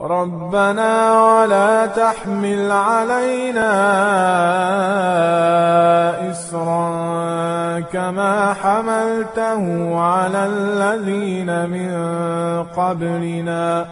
ربنا ولا تحمل علينا إسرا كما حملته على الذين من قبلنا.